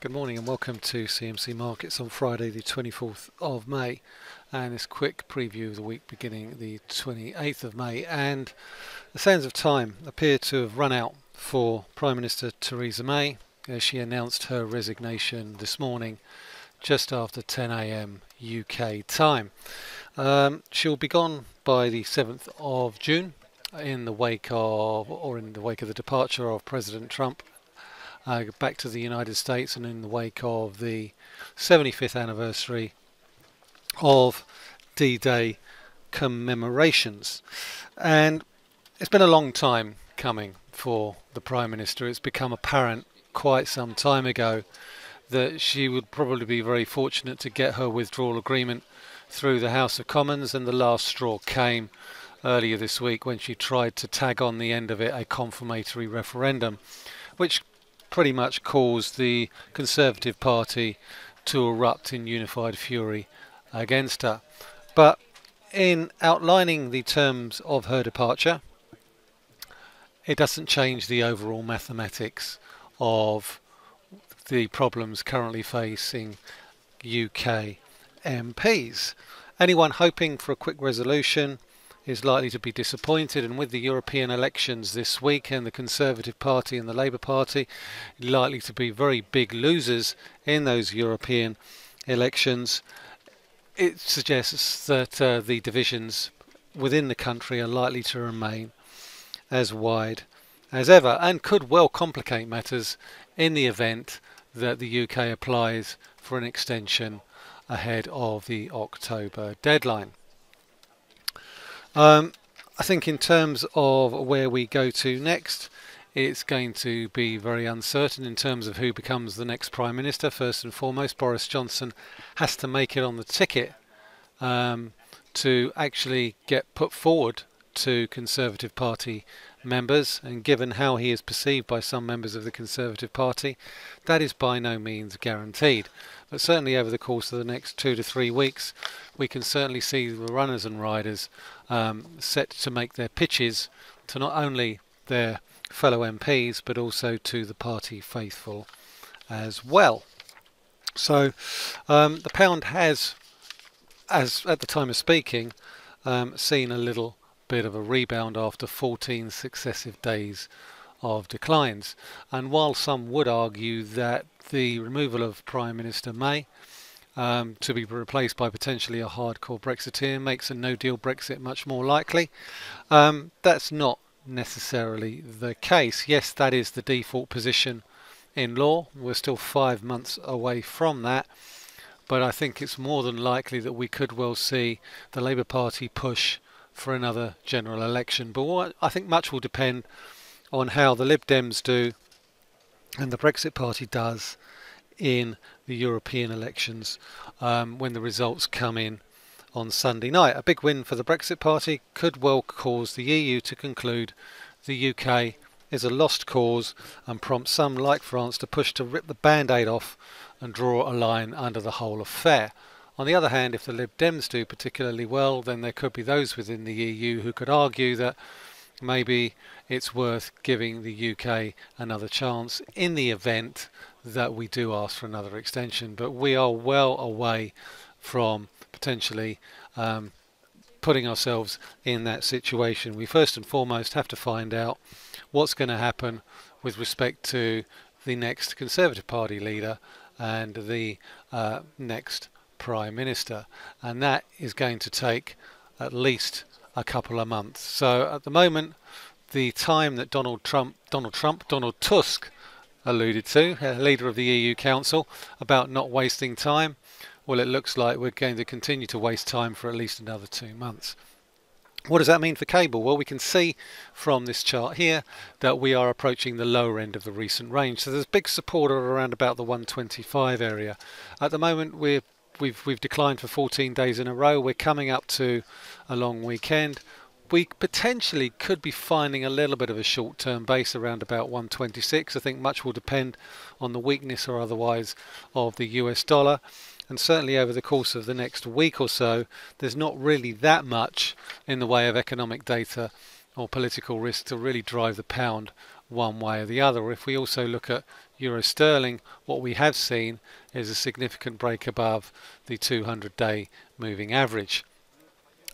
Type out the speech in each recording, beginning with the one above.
Good morning and welcome to CMC Markets on Friday the 24th of May and this quick preview of the week beginning the 28th of May and the sands of time appear to have run out for Prime Minister Theresa May as she announced her resignation this morning just after 10am UK time. Um, she'll be gone by the 7th of June in the wake of or in the wake of the departure of President Trump uh, back to the United States and in the wake of the 75th anniversary of D-Day commemorations. And it's been a long time coming for the Prime Minister. It's become apparent quite some time ago that she would probably be very fortunate to get her withdrawal agreement through the House of Commons and the last straw came earlier this week when she tried to tag on the end of it a confirmatory referendum which pretty much caused the Conservative Party to erupt in unified fury against her. But in outlining the terms of her departure, it doesn't change the overall mathematics of the problems currently facing UK MPs. Anyone hoping for a quick resolution is likely to be disappointed. And with the European elections this week and the Conservative Party and the Labour Party likely to be very big losers in those European elections, it suggests that uh, the divisions within the country are likely to remain as wide as ever and could well complicate matters in the event that the UK applies for an extension ahead of the October deadline. Um, I think in terms of where we go to next, it's going to be very uncertain in terms of who becomes the next Prime Minister. First and foremost, Boris Johnson has to make it on the ticket um, to actually get put forward to Conservative Party members, and given how he is perceived by some members of the Conservative Party, that is by no means guaranteed. But certainly over the course of the next two to three weeks, we can certainly see the runners and riders um, set to make their pitches to not only their fellow MPs but also to the party faithful as well. So um, the pound has, as at the time of speaking, um, seen a little bit of a rebound after 14 successive days of declines. And while some would argue that the removal of Prime Minister May um, to be replaced by potentially a hardcore Brexiteer makes a no deal Brexit much more likely. Um, that's not necessarily the case. Yes, that is the default position in law. We're still five months away from that. But I think it's more than likely that we could well see the Labour Party push for another general election. But what, I think much will depend on how the Lib Dems do and the Brexit Party does in the European elections um, when the results come in on Sunday night. A big win for the Brexit Party could well cause the EU to conclude the UK is a lost cause and prompt some, like France, to push to rip the band aid off and draw a line under the whole affair. On the other hand, if the Lib Dems do particularly well, then there could be those within the EU who could argue that maybe it's worth giving the UK another chance in the event that we do ask for another extension. But we are well away from potentially um, putting ourselves in that situation. We first and foremost have to find out what's going to happen with respect to the next Conservative Party leader and the uh, next Prime Minister. And that is going to take at least a couple of months. So at the moment, the time that Donald Trump, Donald Trump, Donald Tusk alluded to, leader of the EU Council, about not wasting time. Well, it looks like we're going to continue to waste time for at least another two months. What does that mean for cable? Well, we can see from this chart here that we are approaching the lower end of the recent range. So there's big support around about the 125 area. At the moment, we're we've we've declined for 14 days in a row. We're coming up to a long weekend. We potentially could be finding a little bit of a short-term base around about 126. I think much will depend on the weakness or otherwise of the US dollar. And certainly over the course of the next week or so, there's not really that much in the way of economic data or political risk to really drive the pound one way or the other. If we also look at euro sterling, what we have seen is a significant break above the 200 day moving average.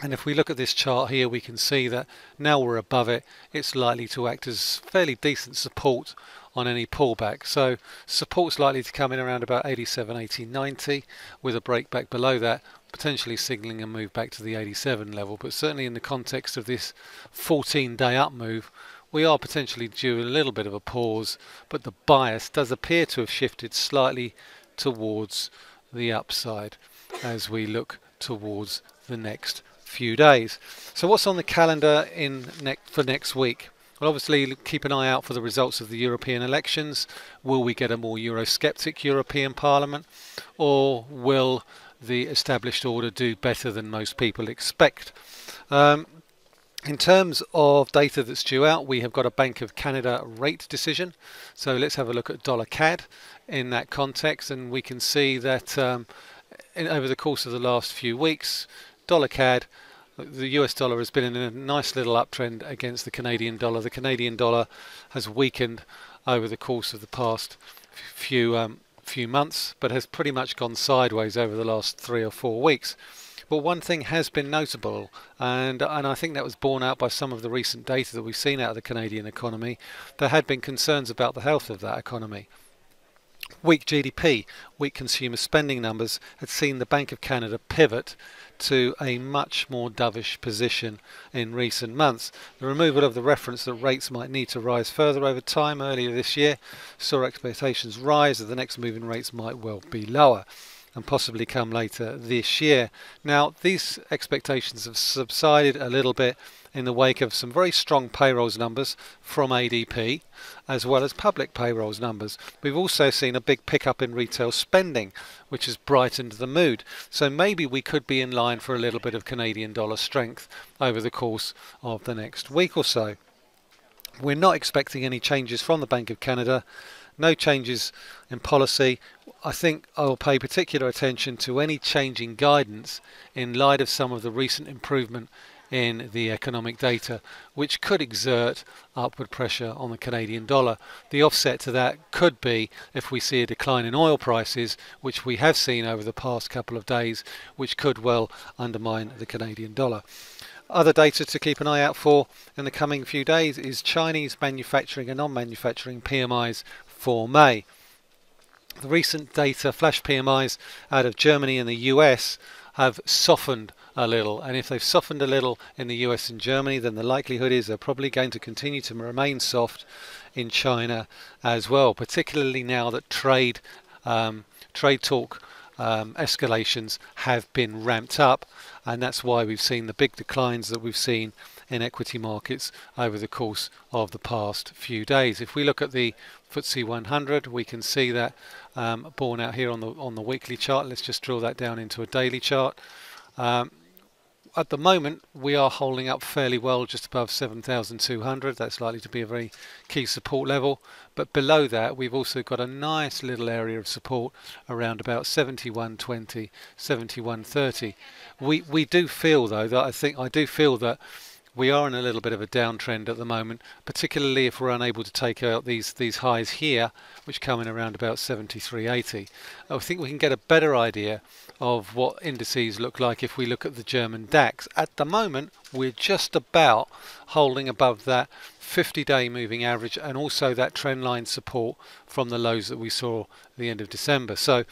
And if we look at this chart here, we can see that now we're above it, it's likely to act as fairly decent support on any pullback. So support's likely to come in around about 87, 80, 90 with a break back below that, potentially signaling a move back to the 87 level. But certainly in the context of this 14 day up move, we are potentially due a little bit of a pause, but the bias does appear to have shifted slightly towards the upside as we look towards the next few days. So what's on the calendar in ne for next week? Well, obviously keep an eye out for the results of the European elections. Will we get a more Eurosceptic European Parliament or will the established order do better than most people expect? Um, in terms of data that's due out, we have got a Bank of Canada rate decision. So let's have a look at dollar CAD in that context, and we can see that um, in, over the course of the last few weeks, dollar CAD, the US dollar has been in a nice little uptrend against the Canadian dollar. The Canadian dollar has weakened over the course of the past few um, few months, but has pretty much gone sideways over the last three or four weeks. But one thing has been notable, and and I think that was borne out by some of the recent data that we've seen out of the Canadian economy. There had been concerns about the health of that economy. Weak GDP, weak consumer spending numbers had seen the Bank of Canada pivot to a much more dovish position in recent months. The removal of the reference that rates might need to rise further over time earlier this year saw expectations rise that the next move in rates might well be lower and possibly come later this year. Now, these expectations have subsided a little bit in the wake of some very strong payrolls numbers from ADP, as well as public payrolls numbers. We've also seen a big pickup in retail spending, which has brightened the mood. So maybe we could be in line for a little bit of Canadian dollar strength over the course of the next week or so. We're not expecting any changes from the Bank of Canada no changes in policy. I think I will pay particular attention to any change in guidance in light of some of the recent improvement in the economic data, which could exert upward pressure on the Canadian dollar. The offset to that could be if we see a decline in oil prices, which we have seen over the past couple of days, which could well undermine the Canadian dollar. Other data to keep an eye out for in the coming few days is Chinese manufacturing and non-manufacturing PMIs for May. The recent data, flash PMIs out of Germany and the US, have softened a little. And if they've softened a little in the US and Germany, then the likelihood is they're probably going to continue to remain soft in China as well, particularly now that trade um, trade talk um, escalations have been ramped up, and that's why we've seen the big declines that we've seen in equity markets over the course of the past few days. If we look at the FTSE 100, we can see that um, borne out here on the on the weekly chart. Let's just drill that down into a daily chart. Um, at the moment, we are holding up fairly well just above 7,200. That's likely to be a very key support level. But below that, we've also got a nice little area of support around about 71.20, 71.30. We we do feel though that I think I do feel that we are in a little bit of a downtrend at the moment, particularly if we're unable to take out these these highs here, which come in around about 73.80. I think we can get a better idea of what indices look like if we look at the German DAX. At the moment, we're just about holding above that 50-day moving average and also that trend line support from the lows that we saw at the end of December. So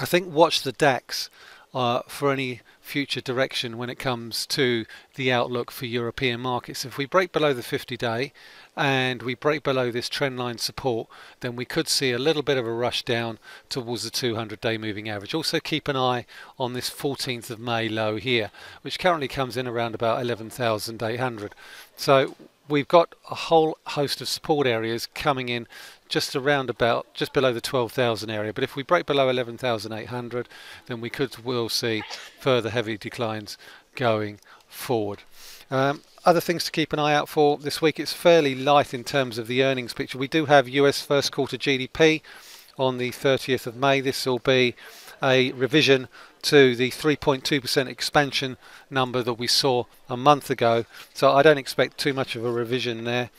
I think watch the DAX uh, for any future direction when it comes to the outlook for European markets. If we break below the 50 day and we break below this trend line support, then we could see a little bit of a rush down towards the 200 day moving average. Also keep an eye on this 14th of May low here, which currently comes in around about 11,800. So we've got a whole host of support areas coming in just around about just below the 12,000 area but if we break below 11,800 then we could will see further heavy declines going forward. Um, other things to keep an eye out for this week it's fairly light in terms of the earnings picture. We do have US first quarter GDP on the 30th of May. This will be a revision to the 3.2% expansion number that we saw a month ago. So I don't expect too much of a revision there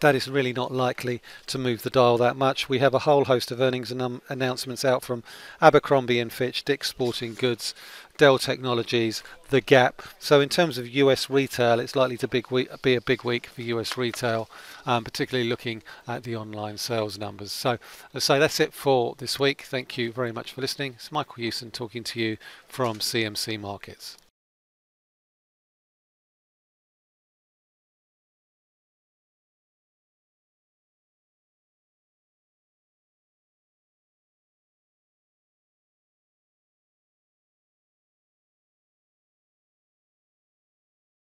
that is really not likely to move the dial that much. We have a whole host of earnings and announcements out from Abercrombie and Fitch, Dick's Sporting Goods, Dell Technologies, The Gap. So in terms of US retail, it's likely to be a big week for US retail, um, particularly looking at the online sales numbers. So, so that's it for this week. Thank you very much for listening. It's Michael Hewson talking to you from CMC Markets.